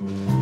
Bye.